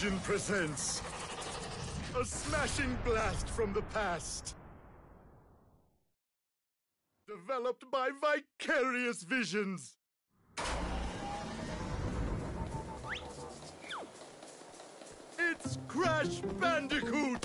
Presents a smashing blast from the past. Developed by Vicarious Visions. It's Crash Bandicoot!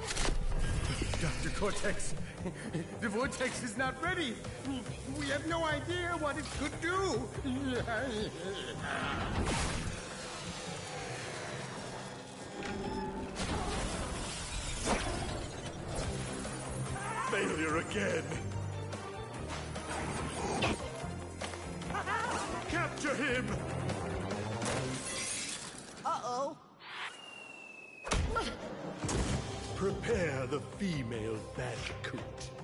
Dr. Cortex, the vortex is not ready. We have no idea what it could do. Failure again. Female Bandicoot.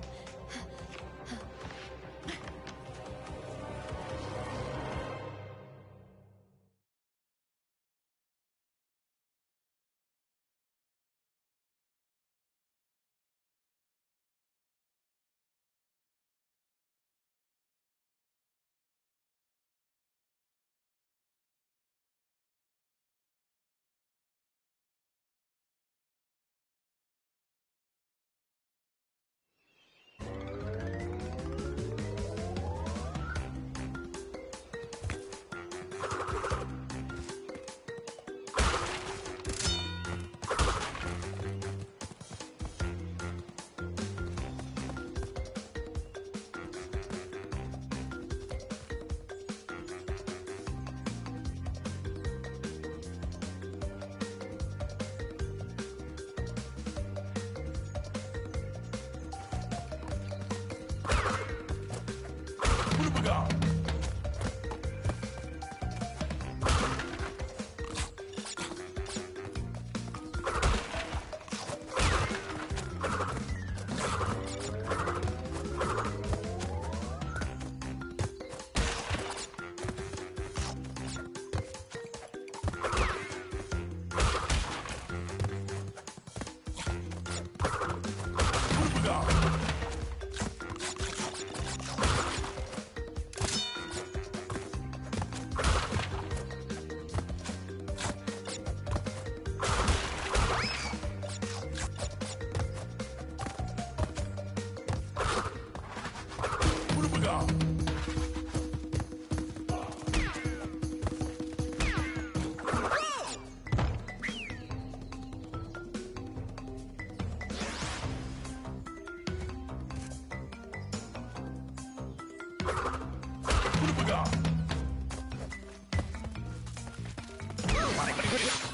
Put it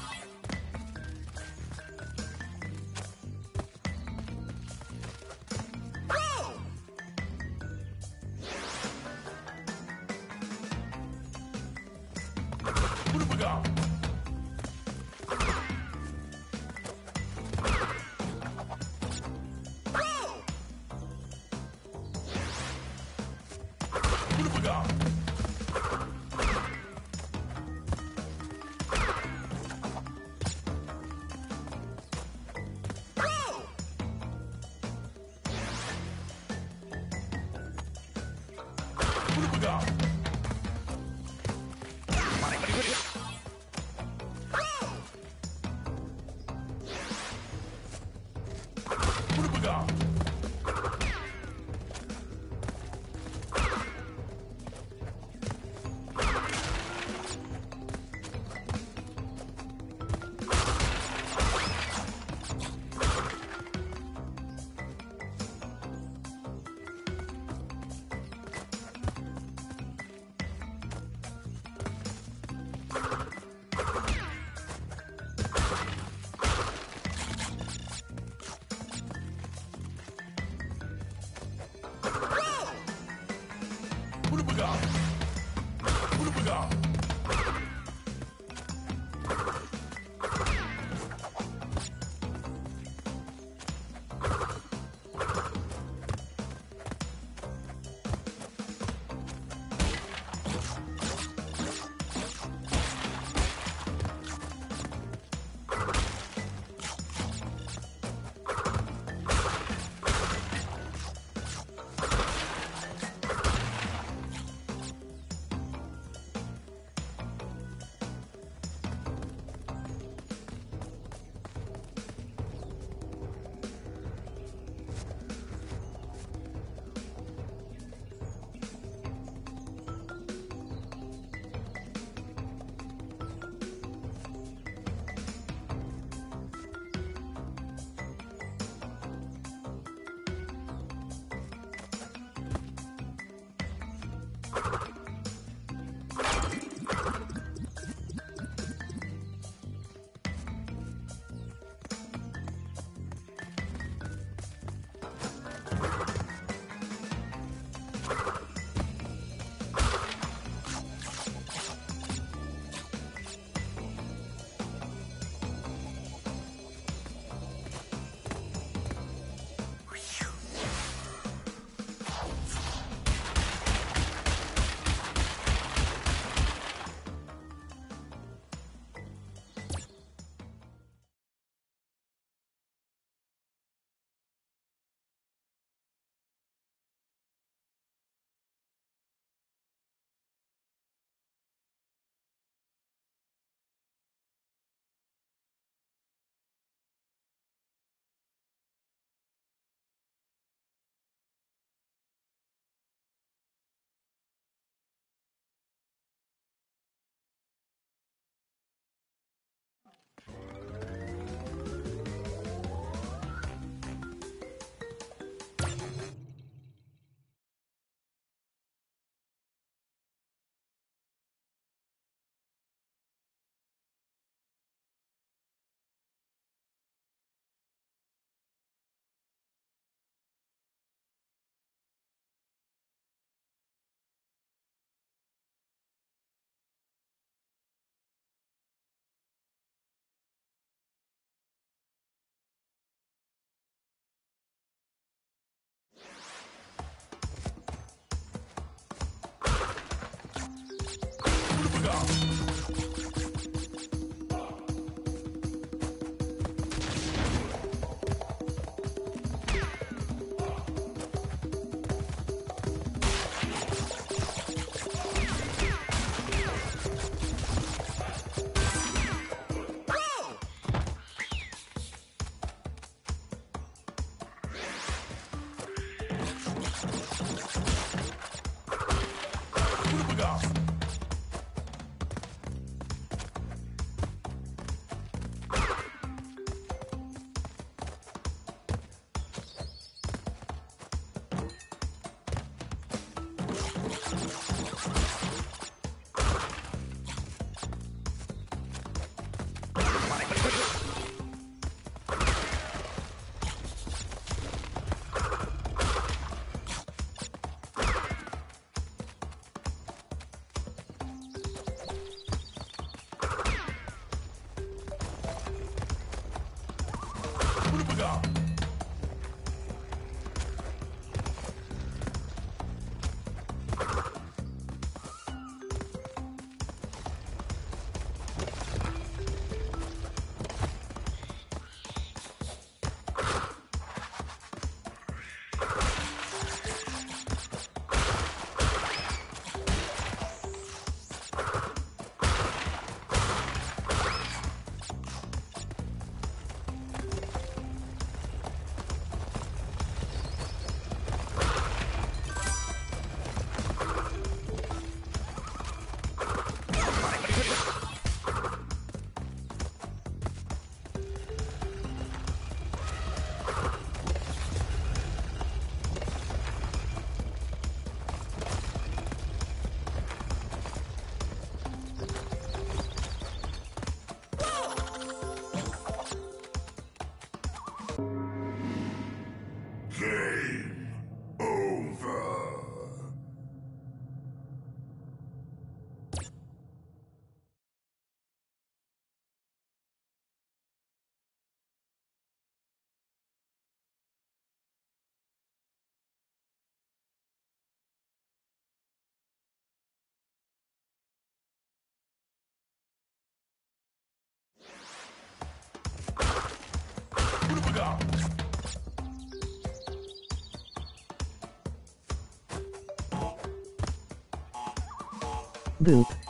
Boop.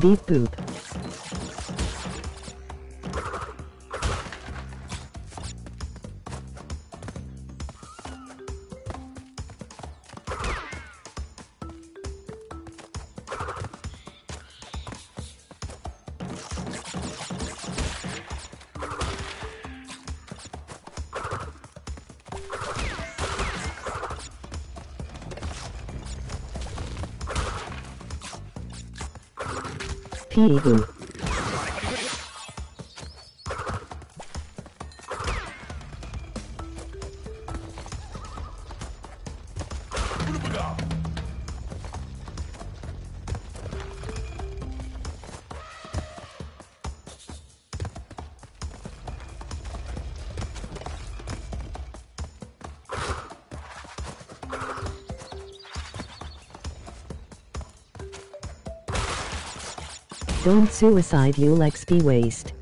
Beep boop. Peehoo. Don't suicide you'll XP waste.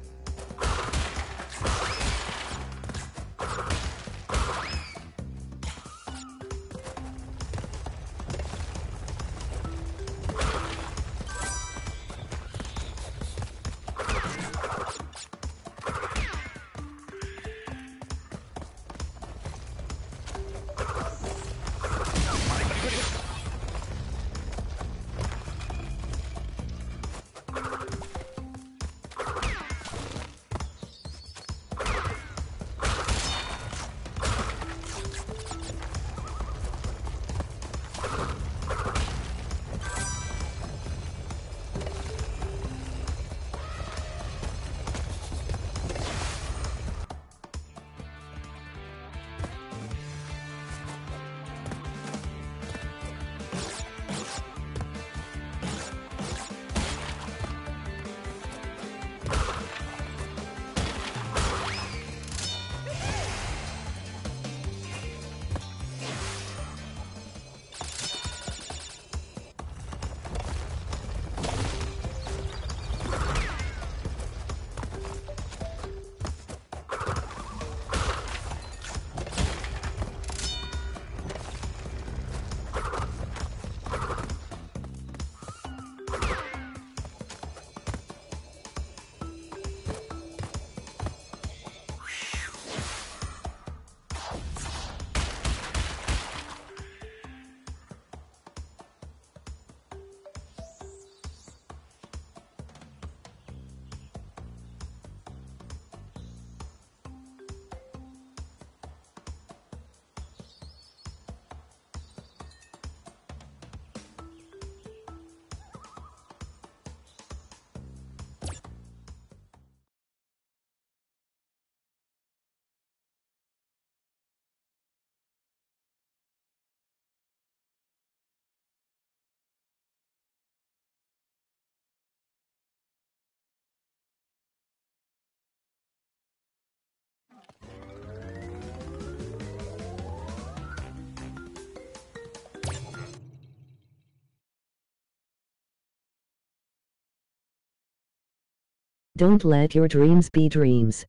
Don't let your dreams be dreams.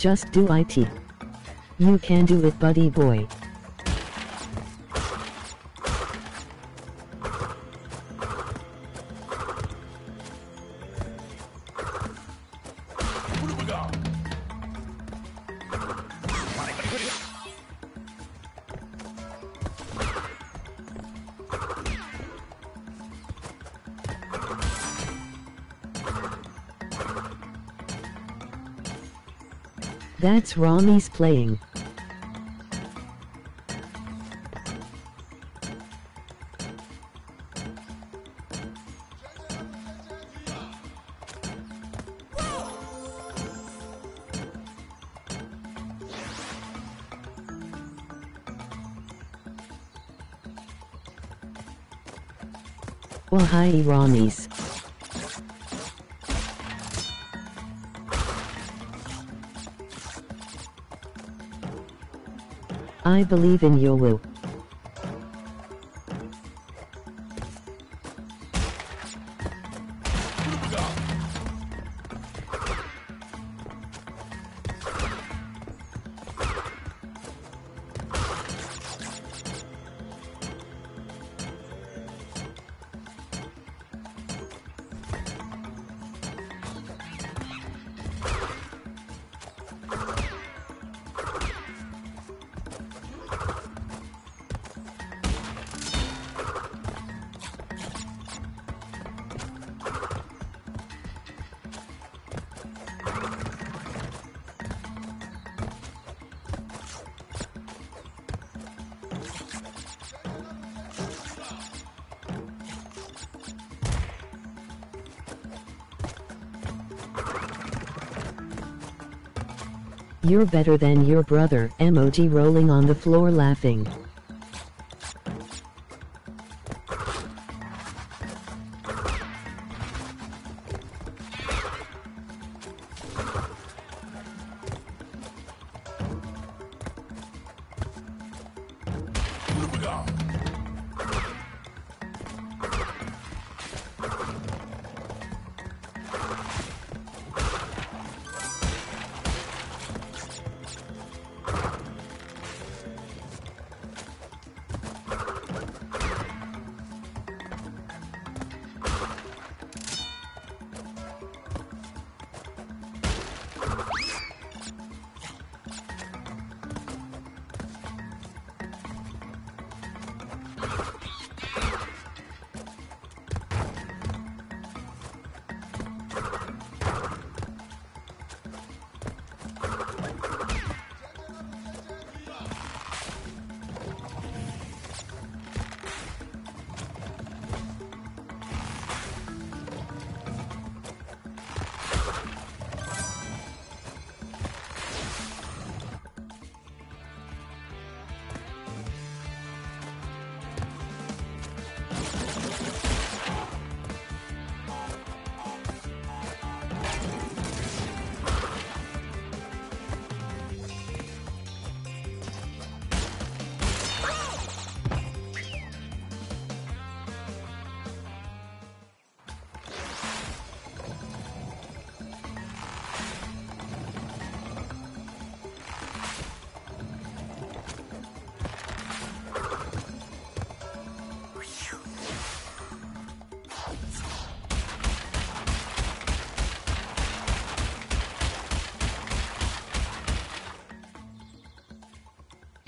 Just do it. You can do it buddy boy. That's Rami's playing. Well hi Ramis. I believe in Yowu. You're better than your brother, emoji rolling on the floor laughing.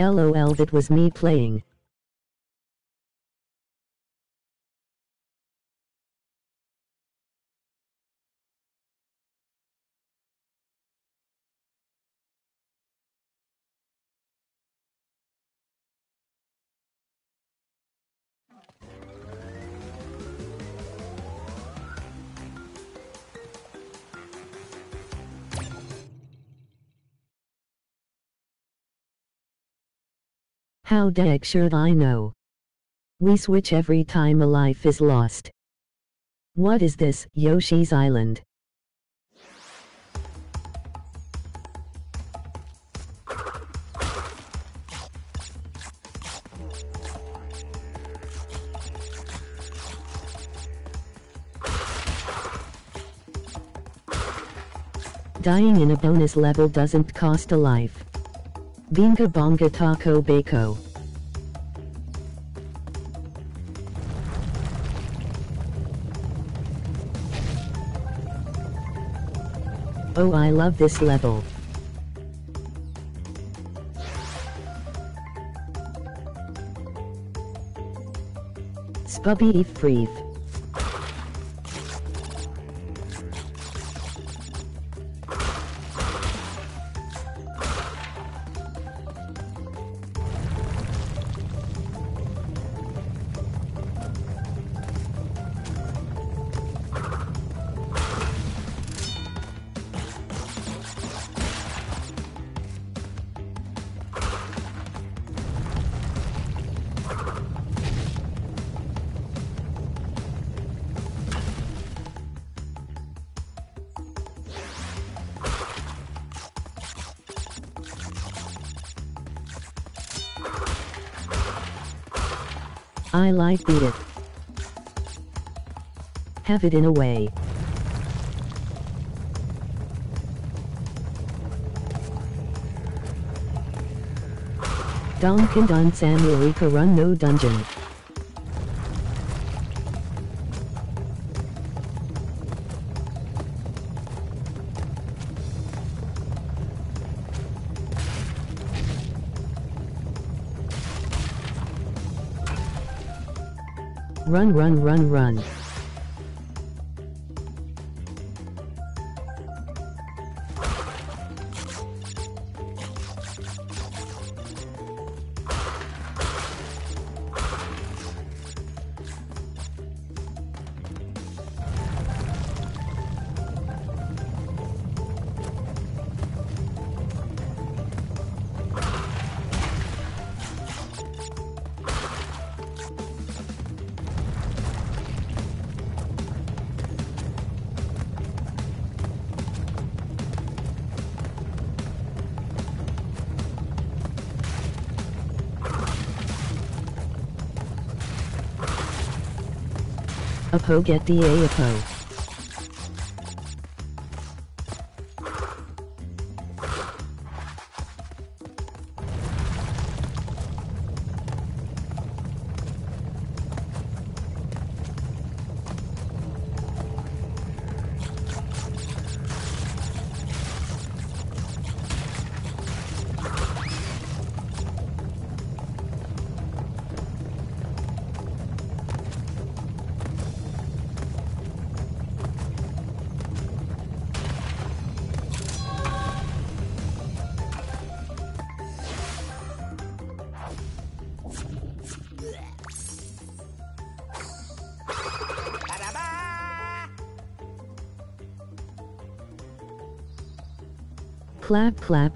LOL that was me playing. How heck should I know? We switch every time a life is lost. What is this, Yoshi's Island? Dying in a bonus level doesn't cost a life. Binga bonga taco bako. Oh I love this level. Spubby Freef. I beat it. Have it in a way. Donkin Don Eureka Run No Dungeon. Run run run run. Apo get the Apo.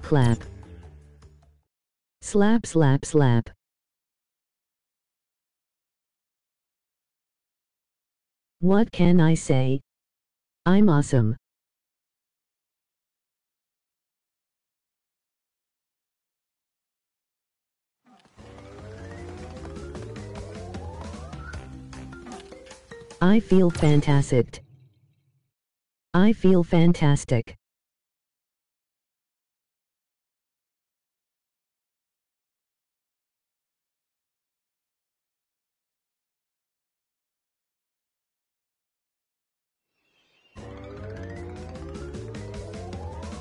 Clap. Slap slap slap. What can I say? I'm awesome. I feel fantastic. I feel fantastic.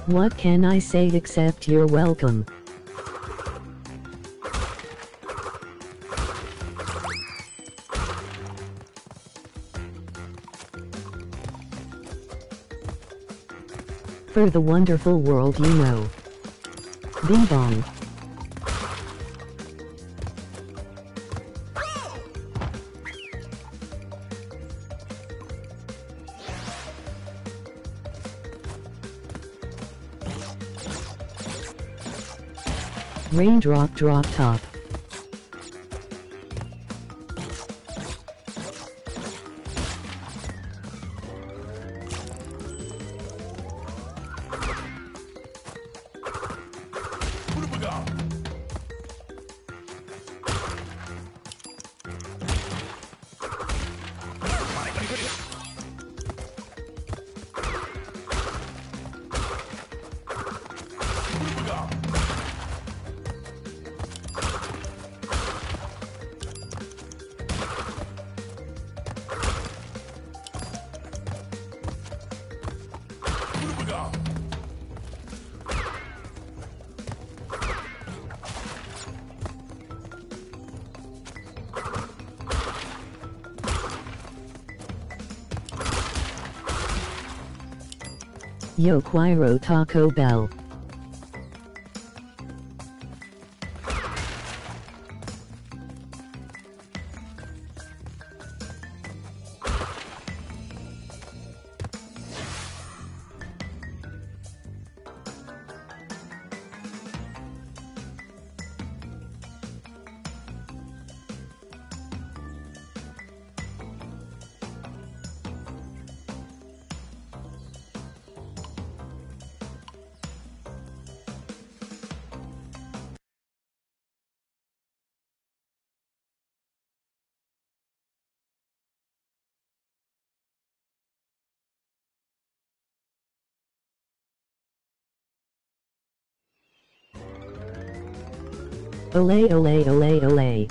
What can I say except you're welcome? For the wonderful world you know. Bing bong. Raindrop drop top. Yo Quiro Taco Bell. Olay olay olay olay.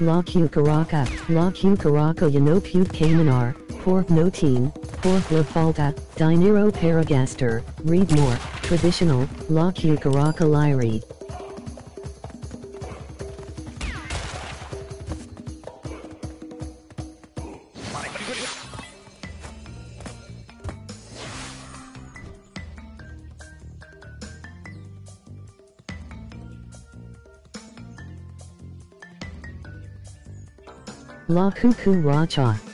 La Cucaracha, La Cucaracha Yano Pute Caminar, Pork No Teen, Pork La Falta, Dinero Paragaster, Read More, Traditional, La Cucaraca Lyri. La Cuckoo Racha.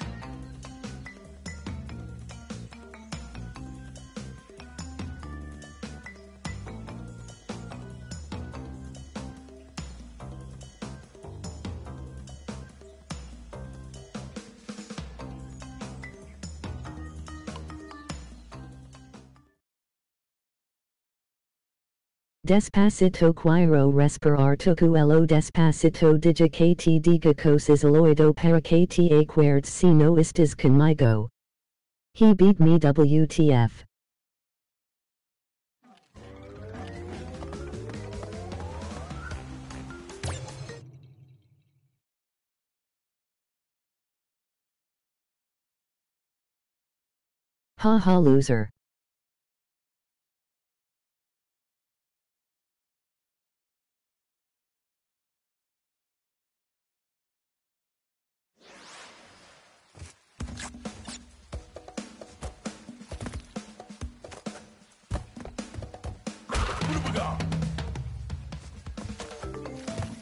Despacito Quiro respirar tucuelo despacito digicati digacos aloido paracati aquards si no estes conmigo. He beat me WTF. Ha ha loser.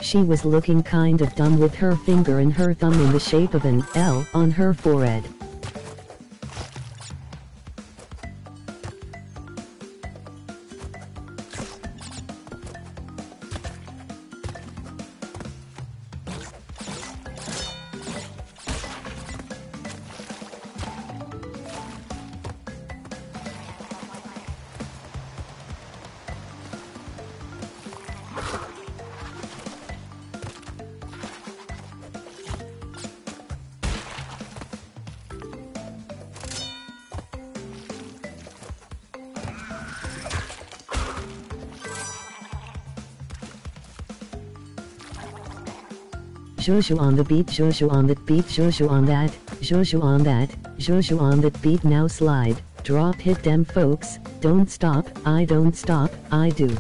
She was looking kind of dumb with her finger and her thumb in the shape of an L on her forehead. Joshua on the beat, Joshua on the beat, Joshua on that, Joshua on that, Joshua on that beat now slide, drop hit them folks, don't stop, I don't stop, I do.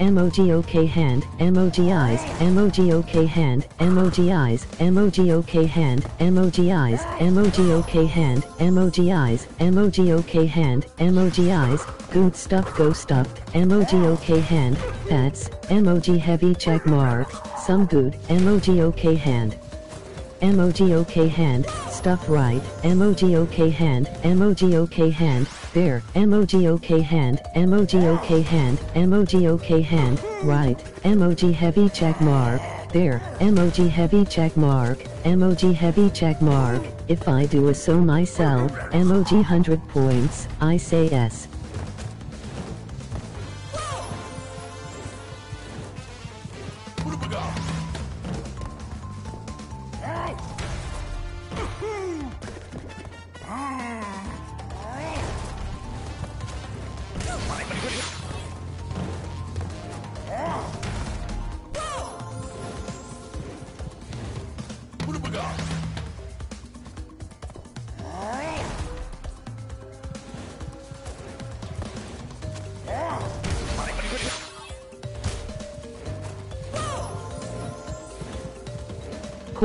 MOGOK hand, MOG eyes, MOGOK hand, MOG eyes, MOGOK hand, MOG eyes, MOGOK hand, MOG eyes, MOGOK hand, MOG eyes, good stuff go stuffed, MOGOK hand, pets, MOG heavy check mark, some good, MOGOK hand. MOGOK hand, stuff right, MOGOK hand, MOGOK hand, there, MOGOK hand, MOGOK hand, MOGOK hand, right, MOG heavy check mark, there, MOG heavy check mark, MOG heavy check mark, if I do a so myself, MOG 100 points, I say yes.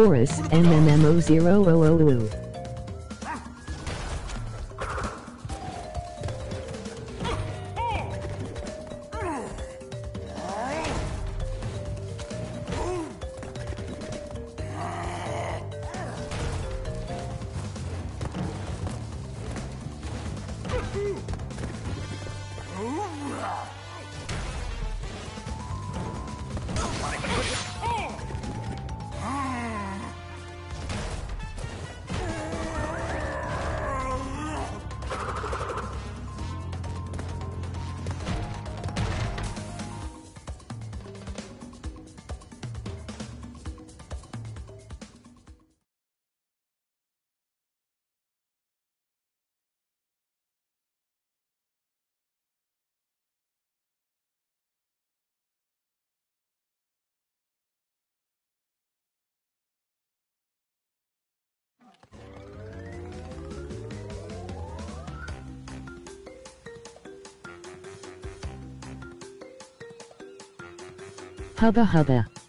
Taurus MMMO000. Hubba hubba.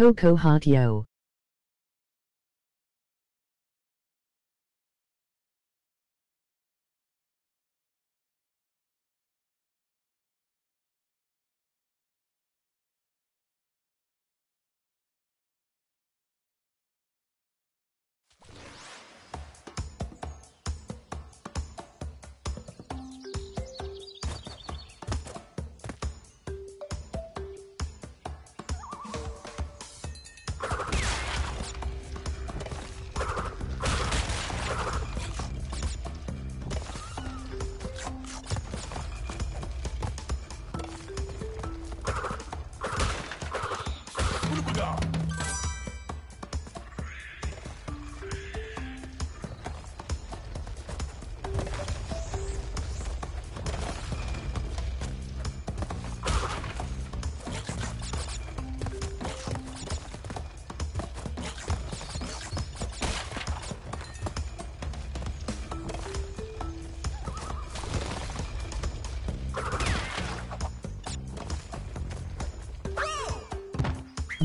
Coco Hot Yo.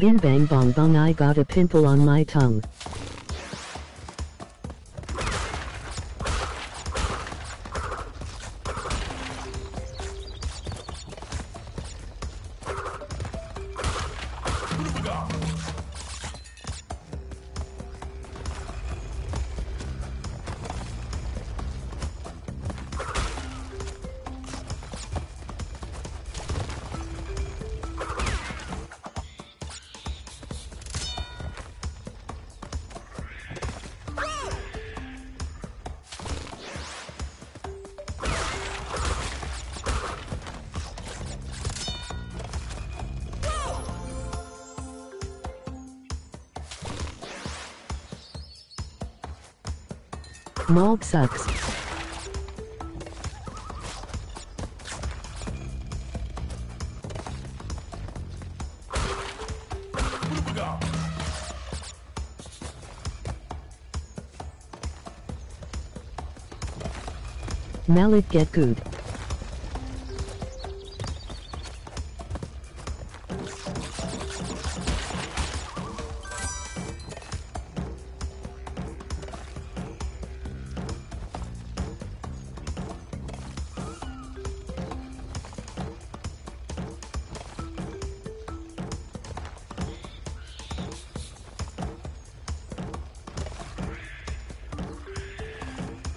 Bing bang bong bong I got a pimple on my tongue. Mob sucks. Mallet get good.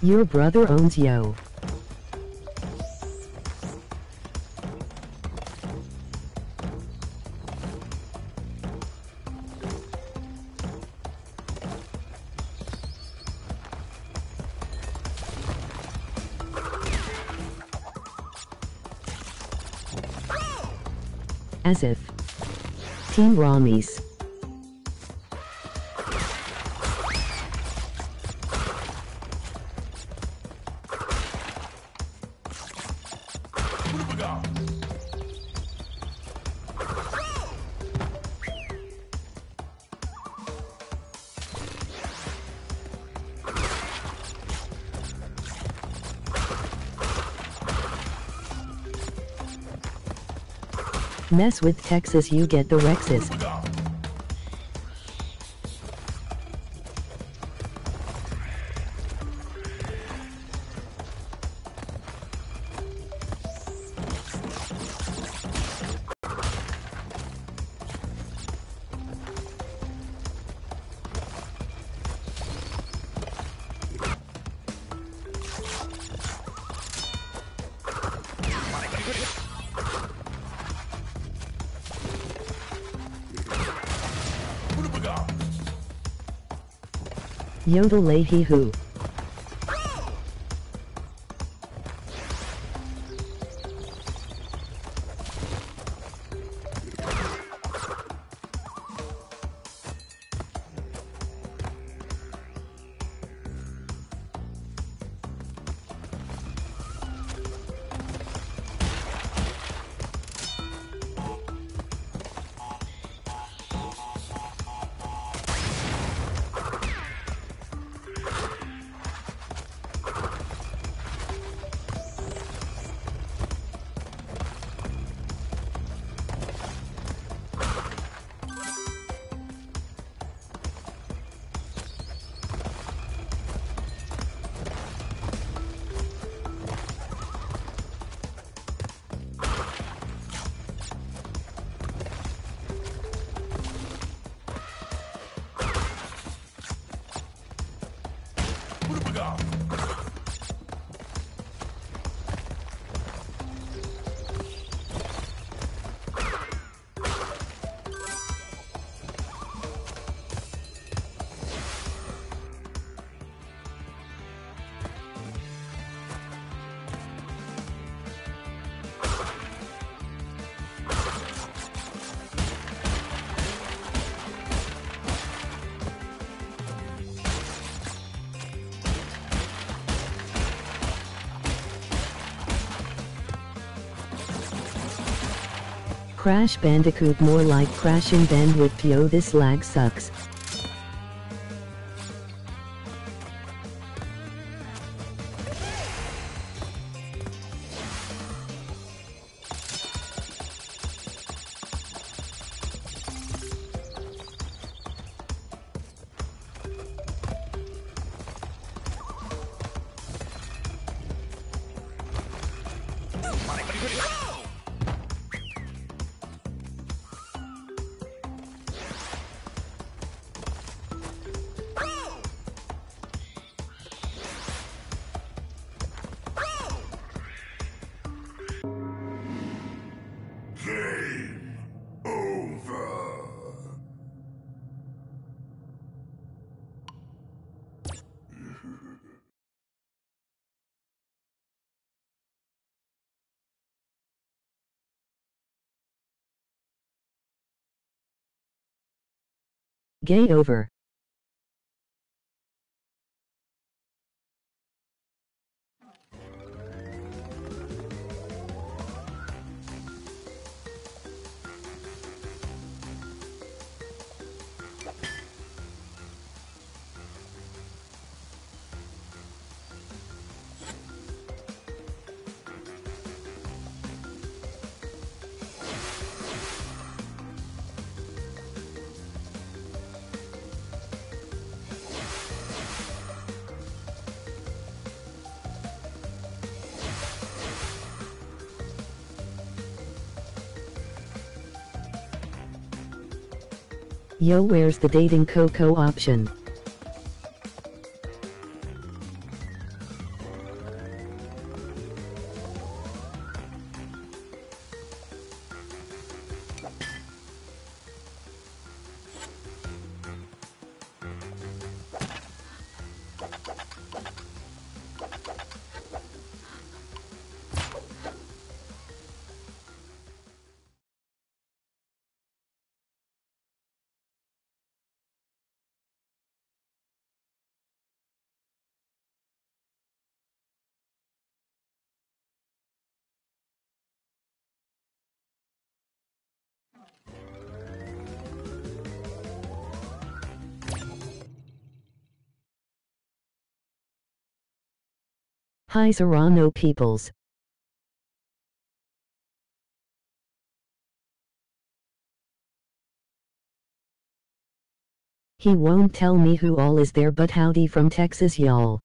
Your brother owns yo. As if. Team Ramis. Mess with Texas you get the Rexes. Yodel Leahy Who. Crash Bandicoot more like crashing bandwidth yo this lag sucks. Gay over. Yo where's the dating Coco option? Hi Serrano peoples. He won't tell me who all is there but howdy from Texas y'all.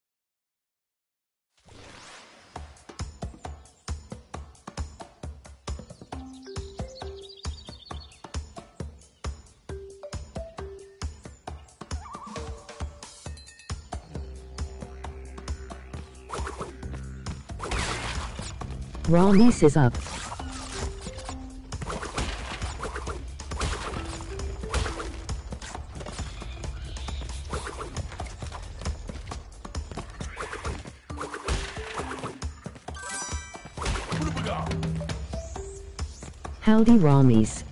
Raw is up. Howdy Ramies.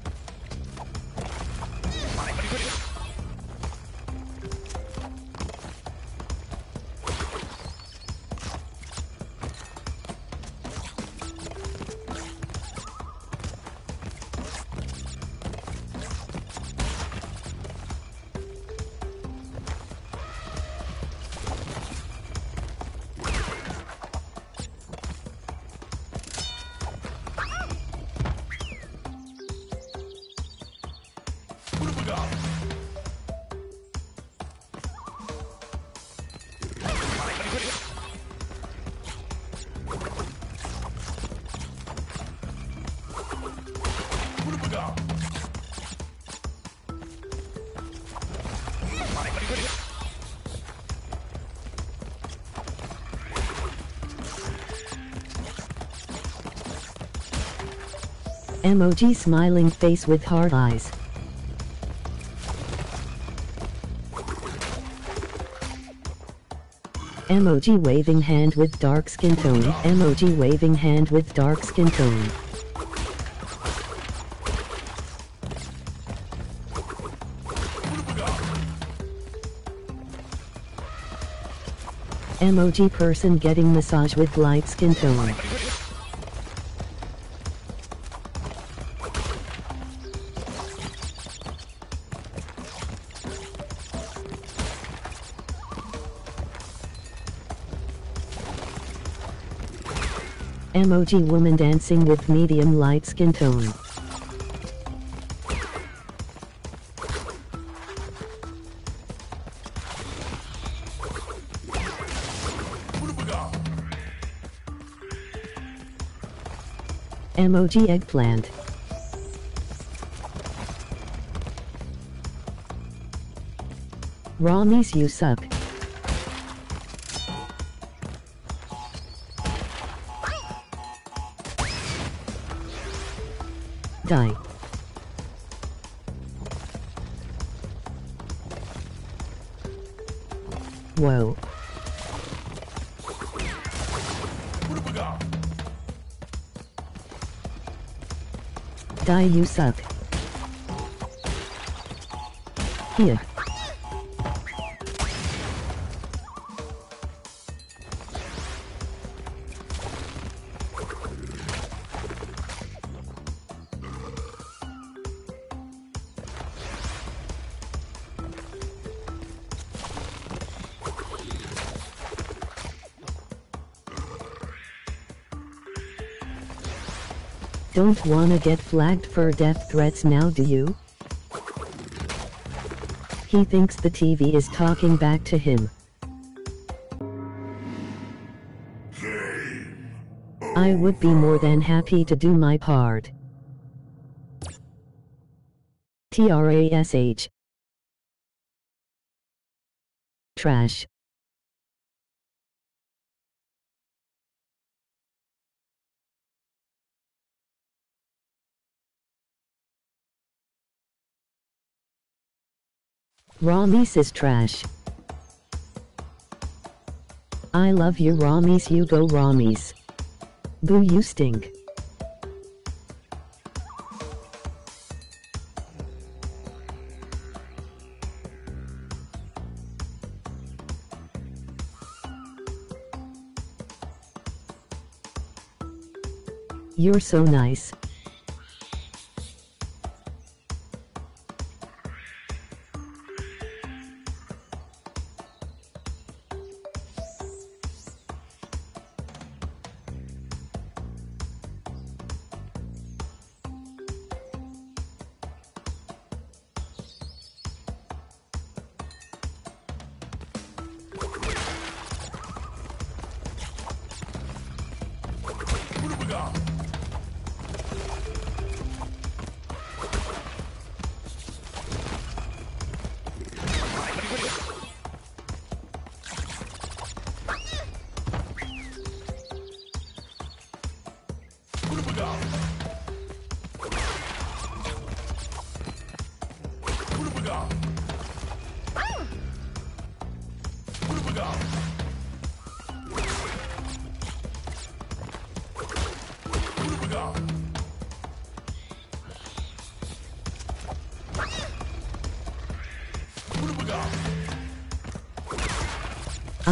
Emoji smiling face with hard eyes. Emoji waving hand with dark skin tone. Emoji waving hand with dark skin tone. Emoji person getting massage with light skin tone. Emoji woman dancing with medium light skin tone. Emoji eggplant. Ramis you suck. You suck. Here. don't wanna get flagged for death threats now do you? He thinks the TV is talking back to him. I would be more than happy to do my part. TRASH Trash Ramis is trash. I love you Ramis you go Ramis. Boo you stink. You're so nice.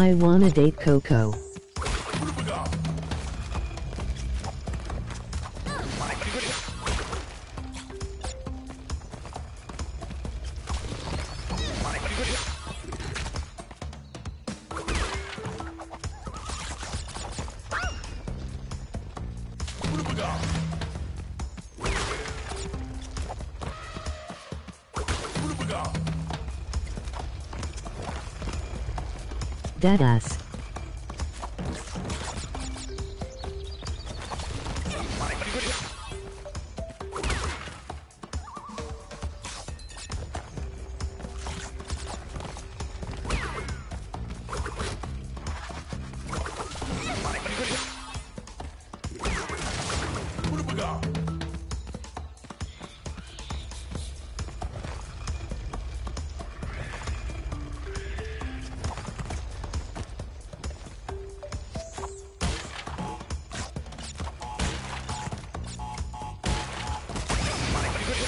I wanna date Coco. Deadass.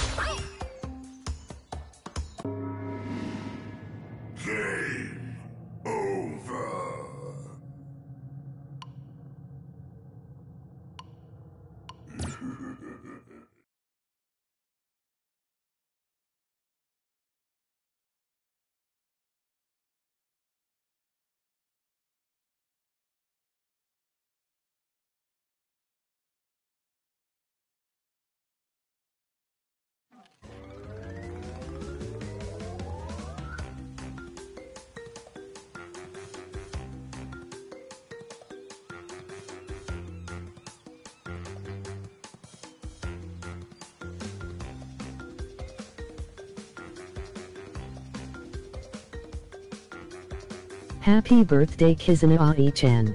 Game Happy birthday Kizuna Ai-chan.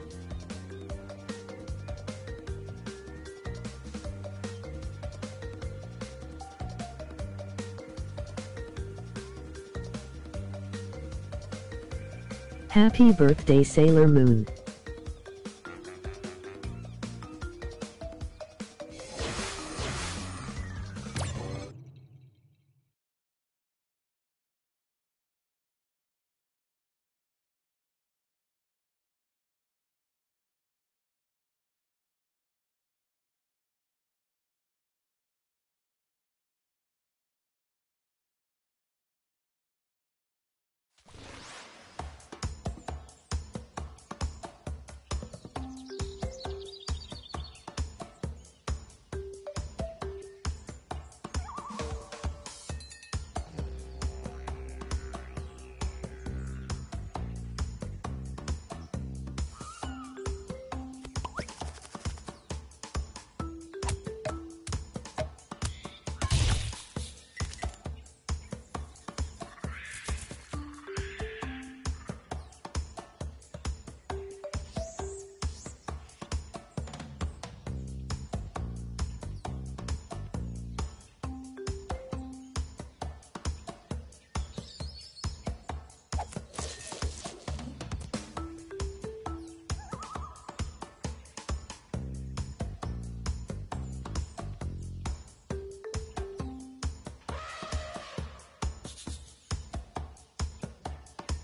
Happy birthday Sailor Moon.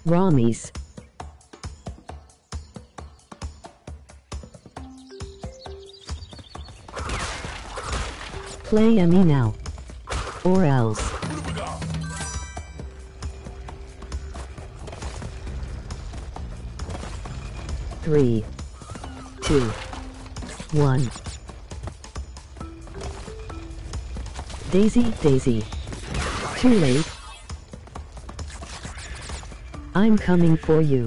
Ramis. Play me now. Or else. Three, two, one. Daisy, Daisy. Too late. I'm coming for you.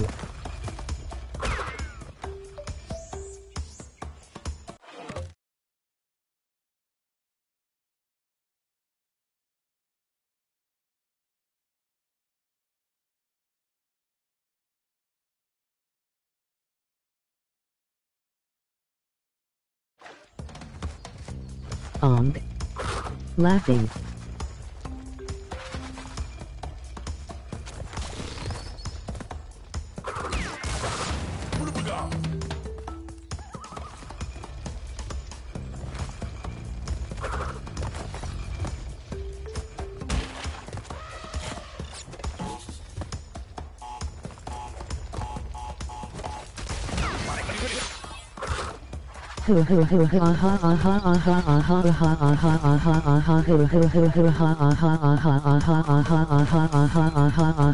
Ong. Laughing.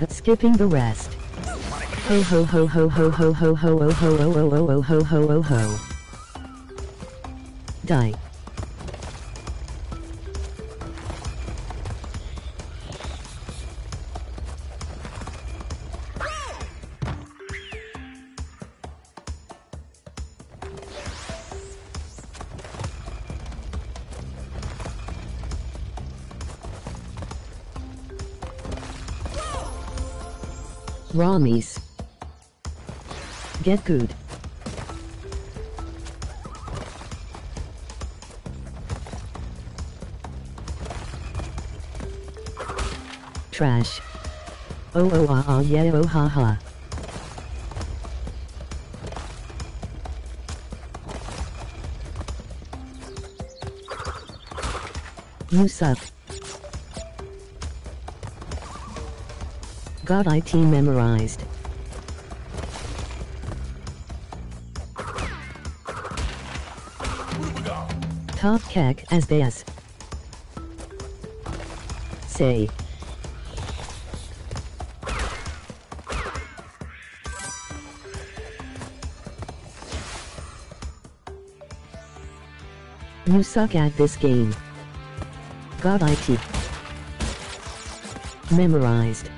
Skipping the rest. Ho ho ho ho ho ho ho ho ho ho ho ho ho ho ho ho ho. Die. Ramis. Get good. Trash. Oh oh ah ah yeah oh ha ha. You suck. Got IT memorized. Top kek as this. Say. You suck at this game. Got IT. Memorized.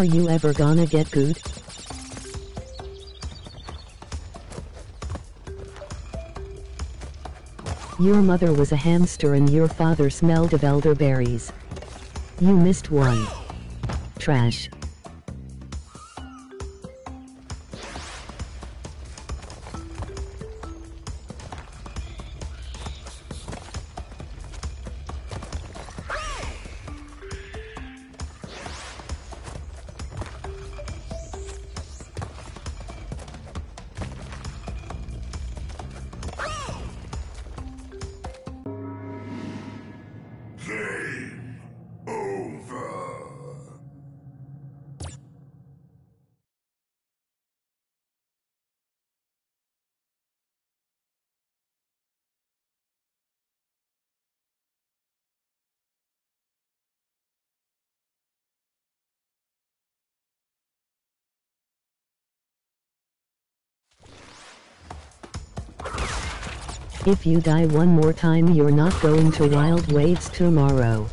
Are you ever gonna get good? Your mother was a hamster and your father smelled of elderberries. You missed one. Trash. If you die one more time you're not going to Wild Waves tomorrow.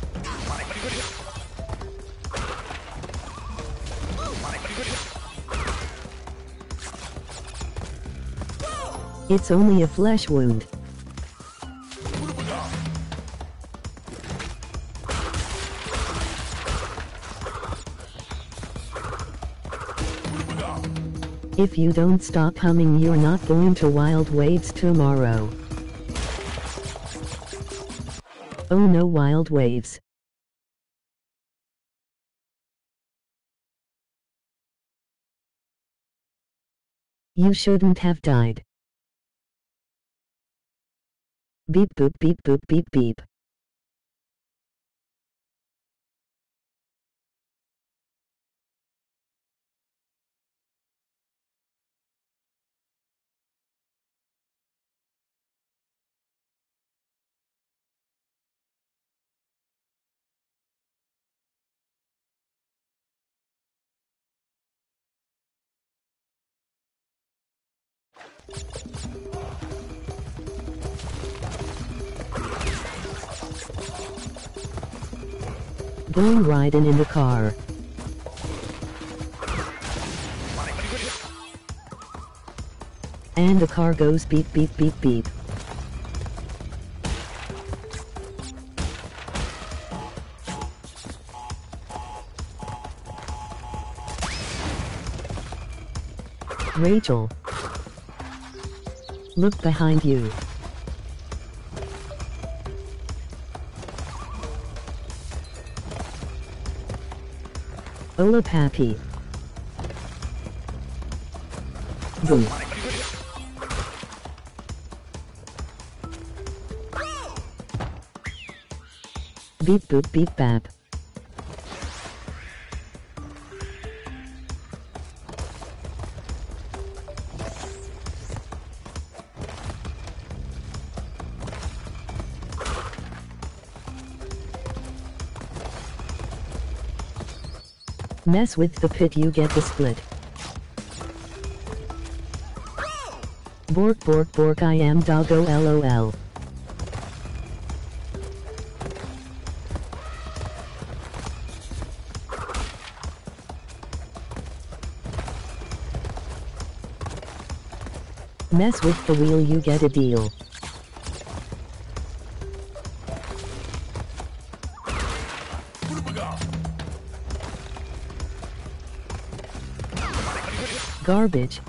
It's only a flesh wound. If you don't stop humming you're not going to Wild Waves tomorrow. Oh no Wild Waves. You shouldn't have died. Beep boop beep boop beep beep. Going riding in the car. And the car goes beep beep beep beep. Rachel. Look behind you. Ola Pappy. Boom. Beep boop beep bap. Mess with the pit you get the split. Bork bork bork I am doggo lol. Mess with the wheel you get a deal. Garbage.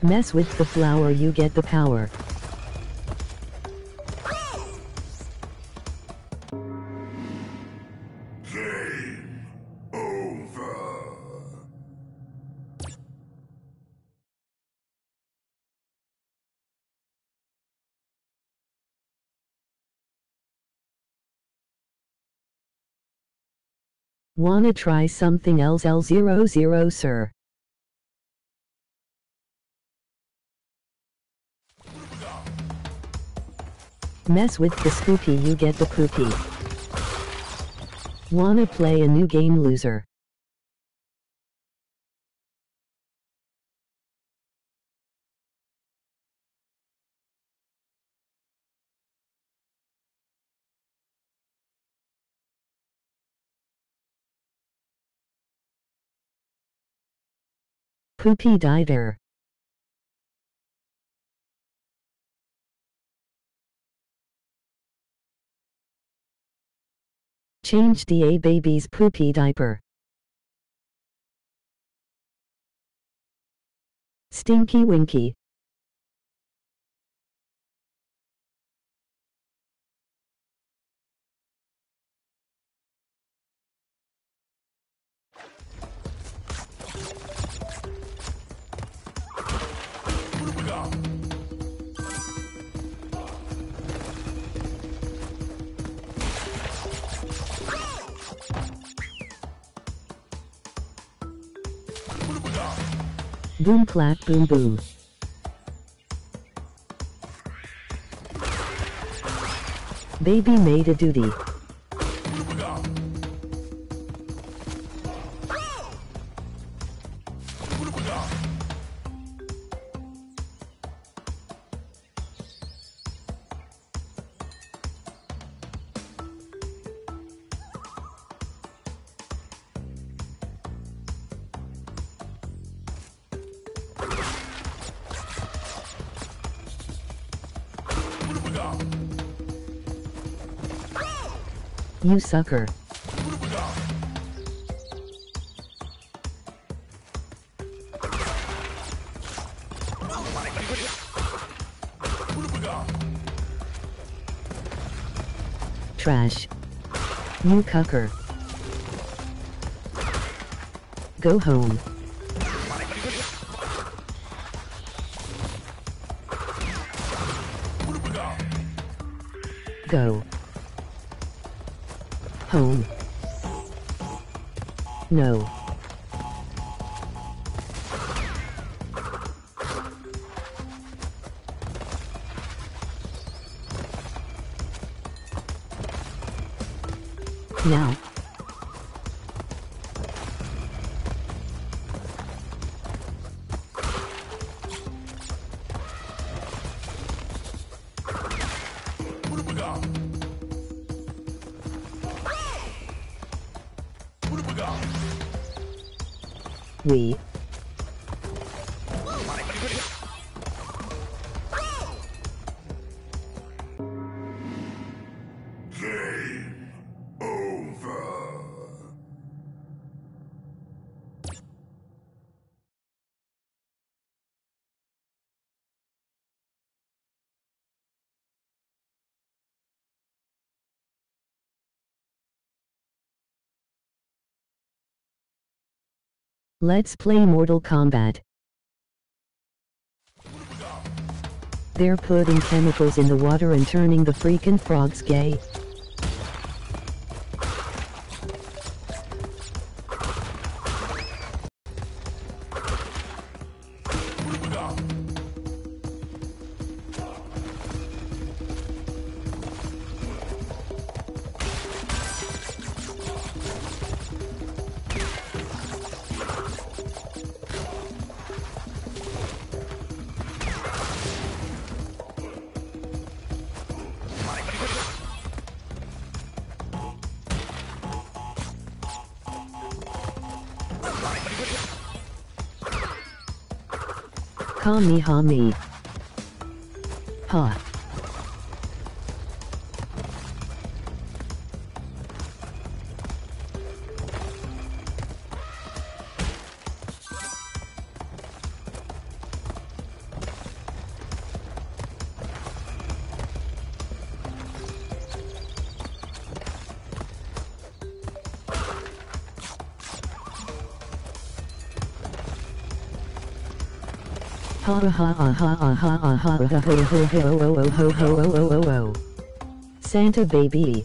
Mess with the flower you get the power. Wanna try something else L00 sir? Mess with the spoopy you get the poopy. Wanna play a new game loser? Poopy diver. Change the A baby's poopy diaper. Stinky Winky. Boom clap boom boom. Baby made a duty. You sucker. Trash. You cucker. Go home. Go. Home. No. We. Let's play Mortal Kombat. They're putting chemicals in the water and turning the freaking frogs gay. ha me ha me. Santa baby.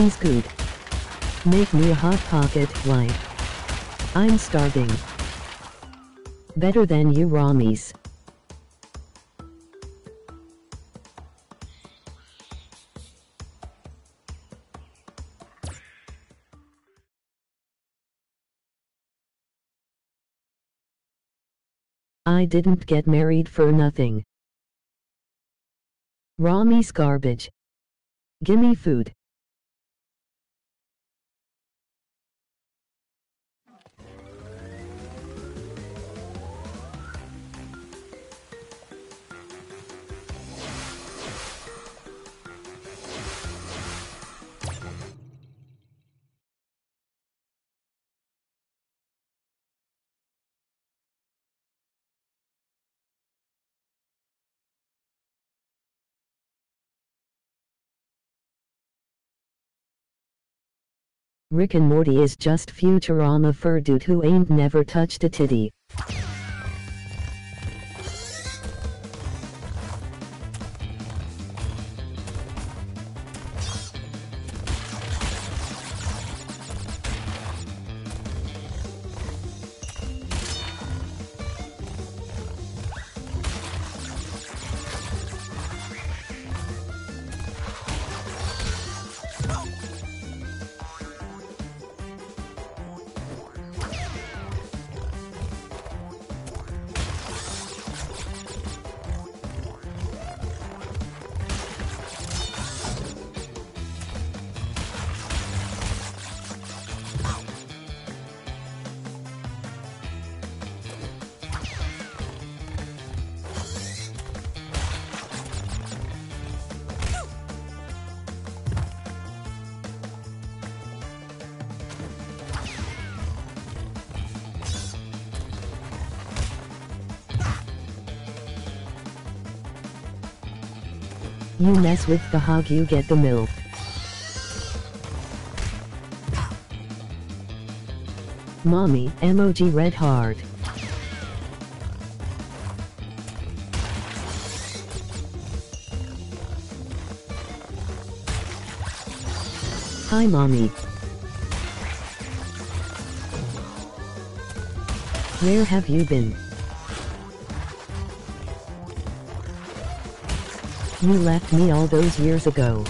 Please good. Make me a hot pocket, wife. I'm starving. Better than you Ramis. I didn't get married for nothing. Rami's garbage. Gimme food. Rick and Morty is just Futurama fur dude who ain't never touched a titty. You mess with the hog, you get the milk. Mommy, emoji red heart. Hi, mommy. Where have you been? You left me all those years ago.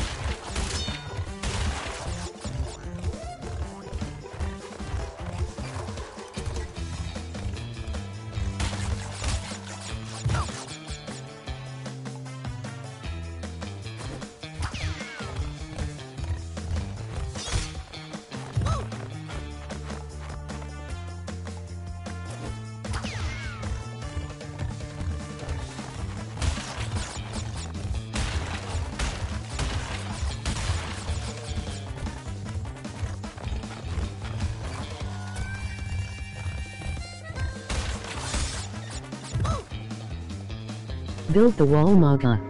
The wall,